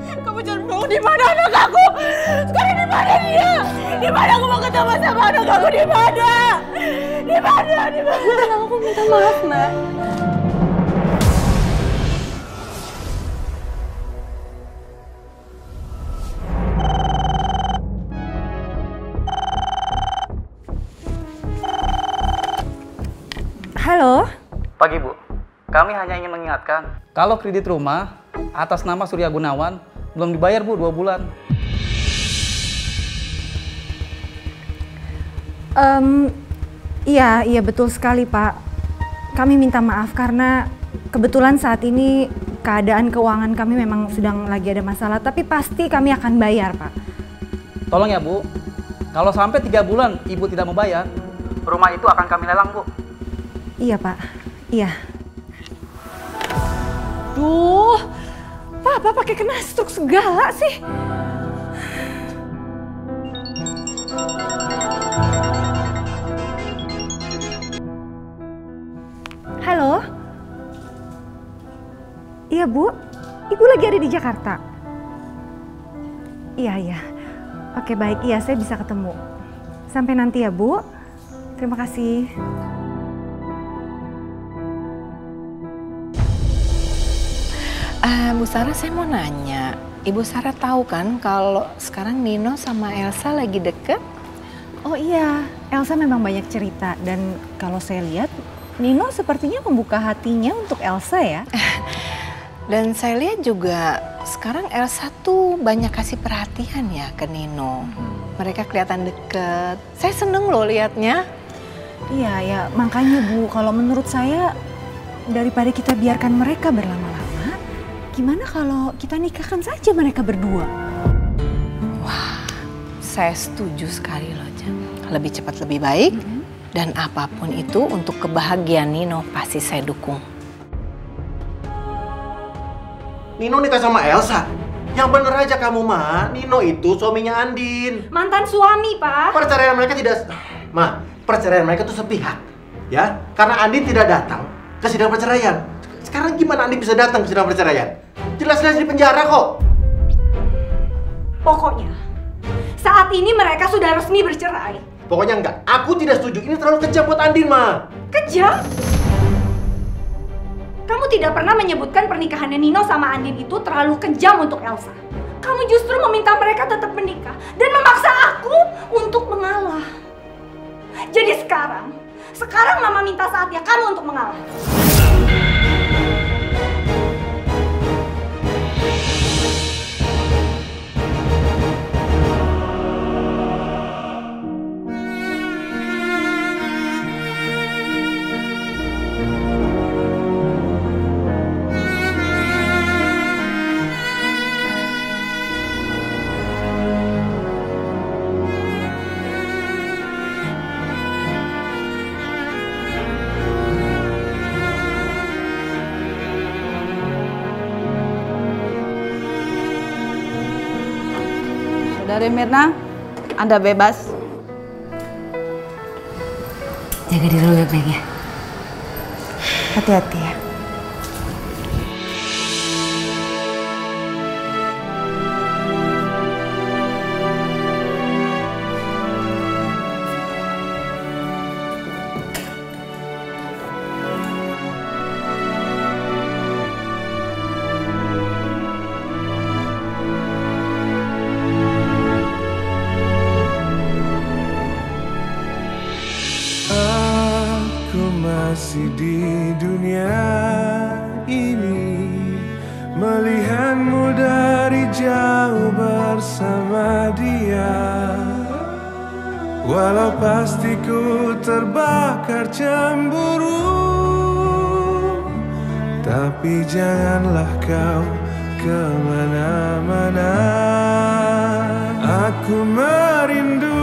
Kamu jangan bohong di mana anak aku? Sekarang di mana dia? Di mana aku mau ketemu sama anak aku? Di mana? Di mana? Di mana? Aku minta maaf, Mbak. Halo, Pagi Bu, kami hanya ingin mengingatkan kalau kredit rumah atas nama Surya Gunawan belum dibayar Bu dua bulan. Em, iya, iya betul sekali Pak. Kami minta maaf karena kebetulan saat ini keadaan keuangan kami memang sedang lagi ada masalah, tapi pasti kami akan bayar Pak. Tolong ya Bu, kalau sampai tiga bulan Ibu tidak mau bayar, rumah itu akan kami lelang Bu. Iya Pak, iya. Duh, Papa pakai kena stroke segala sih. Halo? Iya Bu, Ibu lagi ada di Jakarta? Iya, iya. Oke baik, iya saya bisa ketemu. Sampai nanti ya Bu. Terima kasih. Eh, Bu Sarah saya mau nanya, Ibu Sarah tahu kan kalau sekarang Nino sama Elsa lagi deket? Oh iya, Elsa memang banyak cerita dan kalau saya lihat Nino sepertinya membuka hatinya untuk Elsa ya. Dan saya lihat juga sekarang Elsa tuh banyak kasih perhatian ya ke Nino. Mereka kelihatan deket. Saya seneng loh liatnya. Iya ya, makanya Bu, kalau menurut saya daripada kita biarkan mereka berlama-lama, gimana kalau kita nikahkan saja mereka berdua? Saya setuju sekali loh, Jam. Lebih cepat lebih baik. Dan apa pun itu untuk kebahagiaan Nino pasti saya dukung. Nino nikah sama Elsa. Yang bener aja kamu, Ma. Nino itu suaminya Andin. Mantan suami, Pak. Perceraian mereka tidak... Ma, perceraian mereka tuh sepihak. Ya, karena Andin tidak datang ke sidang perceraian. Sekarang gimana Andin bisa datang ke sidang perceraian? Jelas-jelas di penjara kok. Pokoknya, saat ini mereka sudah resmi bercerai. Pokoknya enggak. Aku tidak setuju. Ini terlalu kejam buat Andin, Ma. Kejam? Kamu tidak pernah menyebutkan pernikahannya Nino sama Andin itu terlalu kejam untuk Elsa. Kamu justru meminta mereka tetap menikah dan memaksa aku untuk mengalah. Jadi sekarang, sekarang Mama minta saatnya kamu untuk mengalah. Saudari Mirna, Anda bebas. Jaga diri lu baik-baik ya. Hati-hati ya. Walau pasti ku terbakar cemburu. Tapi janganlah kau ke mana-mana. Aku merindu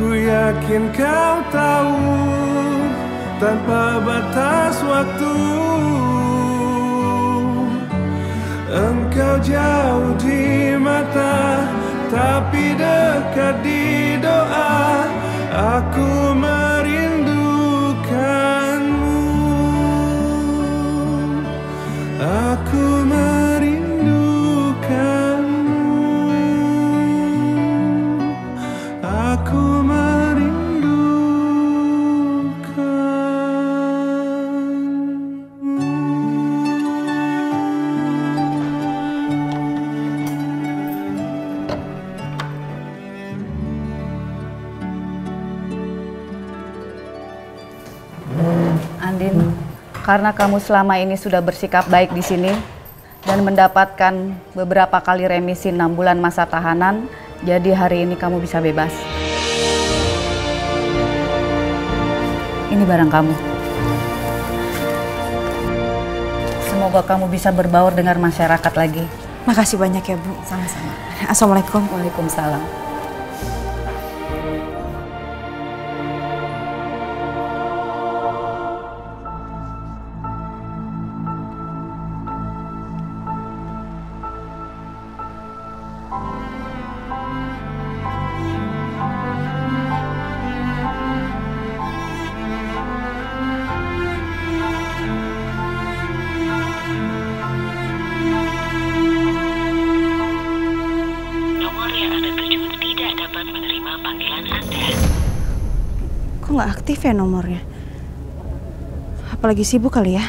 Ku yakin kau tahu Tanpa batas waktu. Engkau jauh di mata Tapi dekat di doa Aku Karena kamu selama ini sudah bersikap baik di sini dan mendapatkan beberapa kali remisi 6 bulan masa tahanan, jadi hari ini kamu bisa bebas. Ini barang kamu. Semoga kamu bisa berbaur dengan masyarakat lagi. Makasih banyak ya Bu. Sama-sama. Assalamualaikum. Waalaikumsalam. Nggak aktif ya nomornya? Apalagi sibuk kali ya?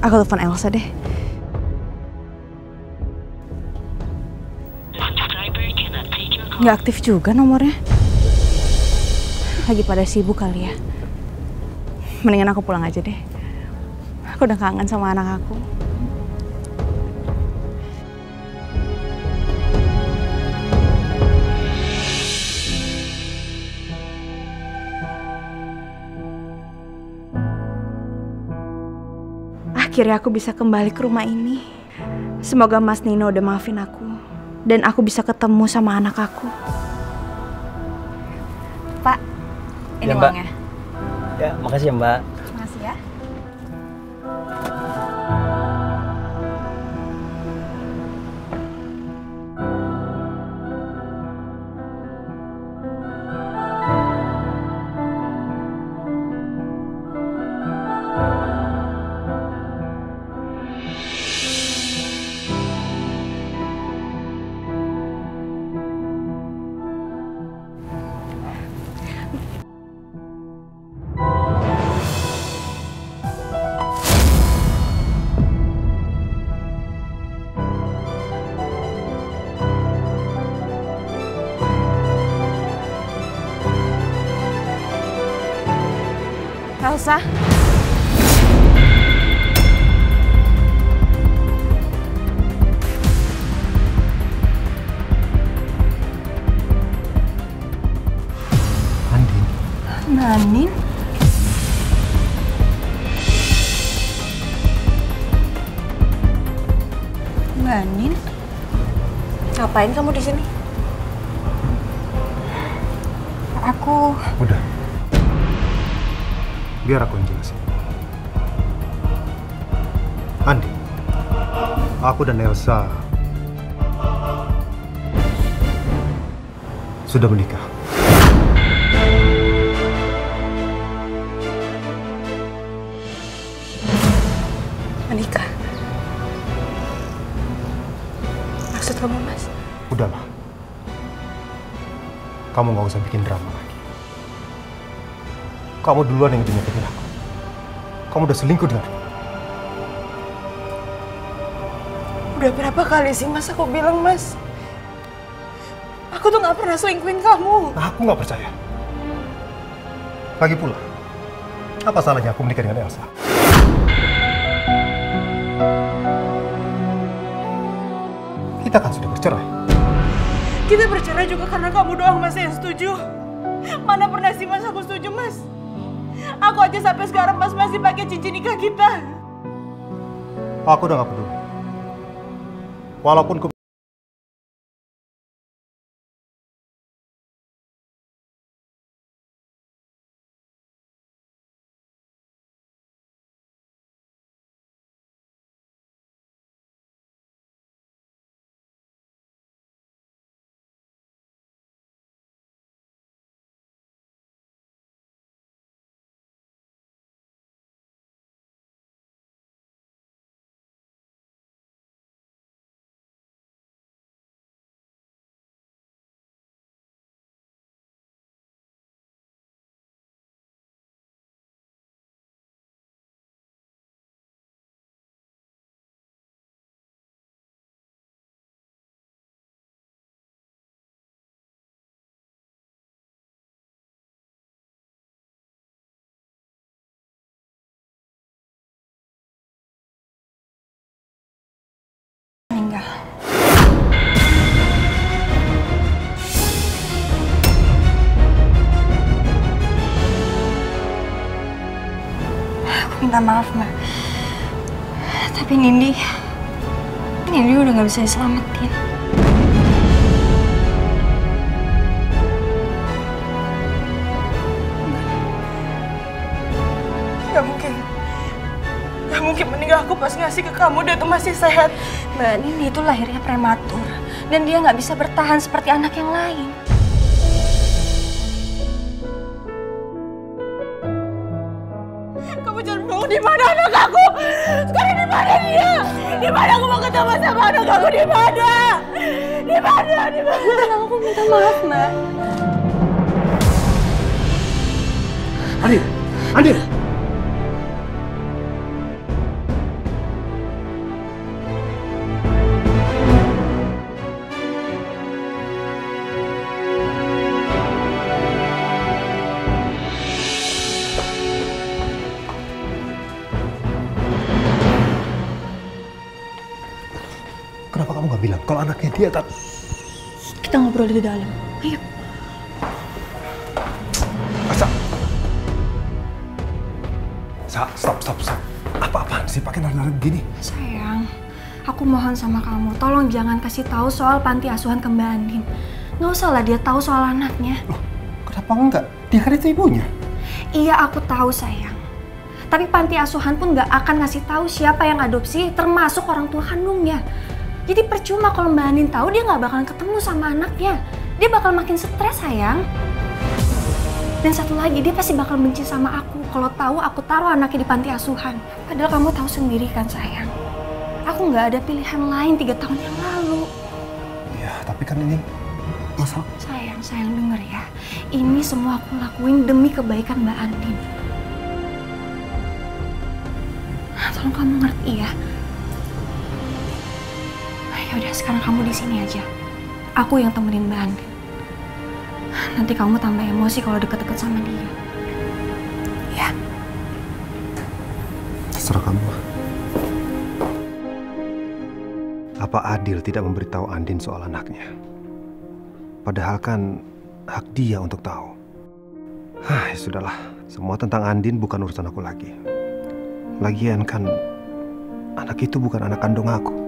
Aku telepon Elsa deh. Nggak aktif juga nomornya. Lagi pada sibuk kali ya. Mendingan aku pulang aja deh. Aku udah kangen sama anak aku. Akhirnya aku bisa kembali ke rumah ini. Semoga Mas Nino udah maafin aku. Dan aku bisa ketemu sama anak aku. Pak, ini Ya, Mbak. uangnya. Ya, makasih ya Mbak. Elsa. Andin, Mbak Anin. Mbak Anin. Ngapain kamu di sini? Aku Udah. Biar aku yang jelasin. Andi, aku dan Elsa sudah menikah. menikah. Maksud kamu, Mas? Udahlah. Kamu nggak usah bikin drama lagi. Kamu duluan yang nyakitin aku. Kamu udah selingkuh dengan aku. Udah berapa kali sih Mas aku bilang, Mas? Aku tuh nggak pernah selingkuhin kamu. Nah, aku nggak percaya. Lagi pula, apa salahnya aku menikah dengan Elsa? Kita kan sudah bercerai. Kita bercerai juga karena kamu doang Mas yang setuju. Mana pernah sih Mas aku setuju, Mas? Aku aja sampai sekarang Mas masih pakai cincin nikah kita. Aku udah gak peduli. Walaupun ke minta maaf mbak. Tapi Nindi, Nindi udah nggak bisa diselamatin. Gak mungkin. Gak mungkin meninggal aku pas ngasih ke kamu dia tuh masih sehat. Mbak Nindi itu lahirnya prematur dan dia nggak bisa bertahan seperti anak yang lain. Anak aku? Sekarang di mana dia? Di mana aku mau ketemu sama anak aku? Di mana? Di mana? Di mana? Aku minta maaf mbak. Andin, Andin. Bilang kalau anaknya dia tak... Kita ngobrol di dalam. Ayo. Sa, Sa, stop, stop, stop. Apa-apaan sih pakai nari-nari begini? Sayang, aku mohon sama kamu, tolong jangan kasih tahu soal panti asuhan ke Mbak Andin. Nggak usah lah dia tahu soal anaknya. Kenapa enggak? Dia kan itu ibunya. Iya, aku tahu sayang. Tapi panti asuhan pun nggak akan ngasih tahu siapa yang adopsi, termasuk orang tua kandungnya. Jadi percuma kalau Mbak Andin tahu dia nggak bakalan ketemu sama anaknya. Dia bakal makin stres sayang. Dan satu lagi, dia pasti bakal benci sama aku kalau tahu aku taruh anaknya di panti asuhan. Padahal kamu tahu sendiri kan sayang. Aku nggak ada pilihan lain tiga tahun yang lalu. Ya, tapi kan ini masalah. Sayang, sayang denger ya. Ini semua aku lakuin demi kebaikan Mbak Andin. Tolong kamu ngerti ya. Ya udah sekarang kamu di sini aja. Aku yang temenin Mbak Andin. Nanti kamu tambah emosi kalau deket-deket sama dia. Ya. Terserah kamu. Apa adil tidak memberitahu Andin soal anaknya? Padahal kan hak dia untuk tahu. Hah, ya sudahlah. Semua tentang Andin bukan urusan aku lagi. Lagian kan anak itu bukan anak kandung aku.